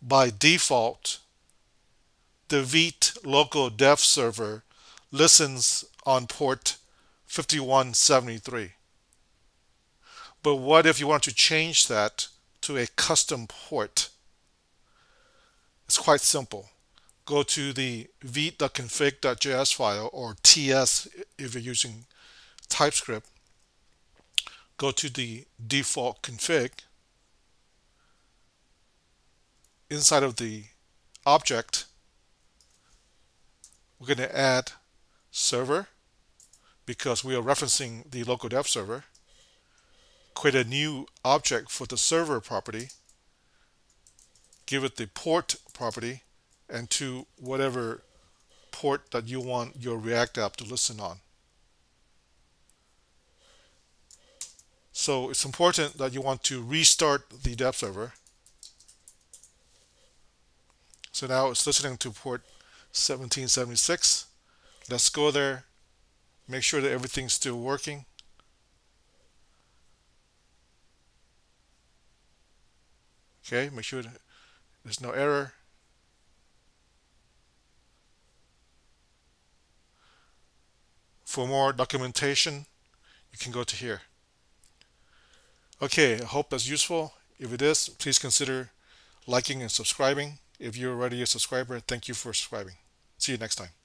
by default, the Vite local dev server listens on port 5173. But what if you want to change that to a custom port? It's quite simple. Go to the vite.config.js file or TS if you're using TypeScript. Go to the default config. Inside of the object, we're going to add server because we are referencing the local dev server. Create a new object for the server property. Give it the port property and to whatever port that you want your React app to listen on. So it's important that you want to restart the dev server. So now it's listening to port 1776. Let's go there, make sure that everything's still working. Okay, make sure there's no error. For more documentation, you can go to here. Okay, I hope that's useful. If it is, please consider liking and subscribing. If you're already a subscriber, thank you for subscribing. See you next time.